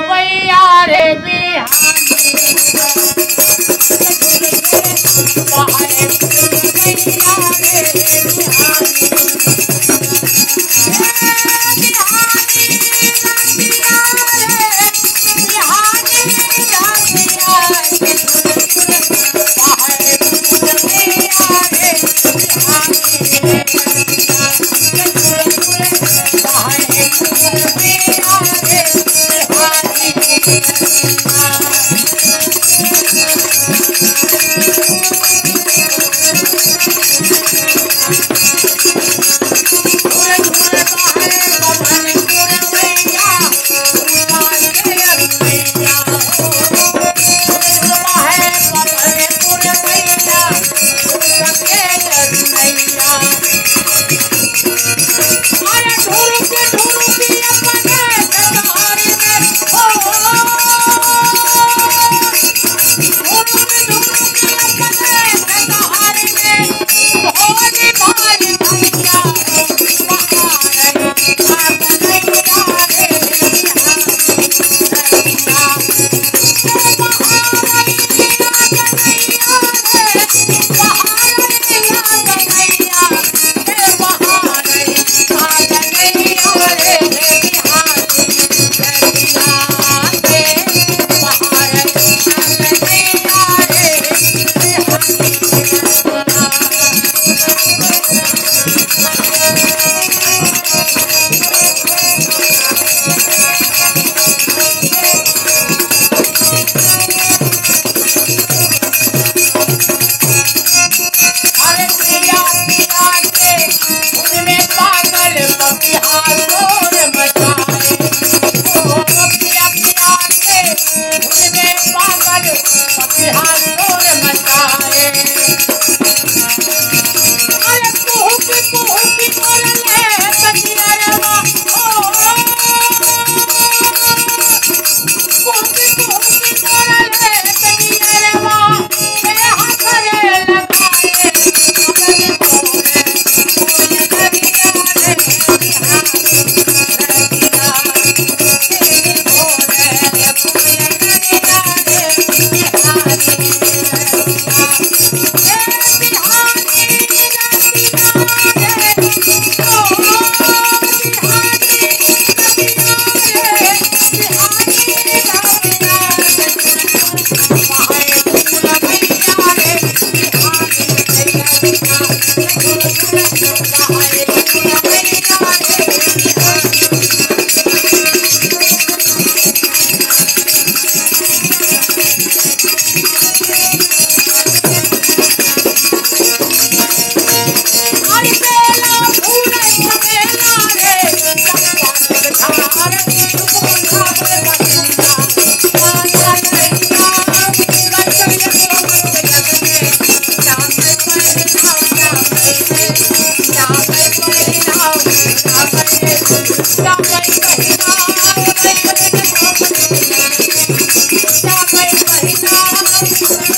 भैया रे बाहर। Thank.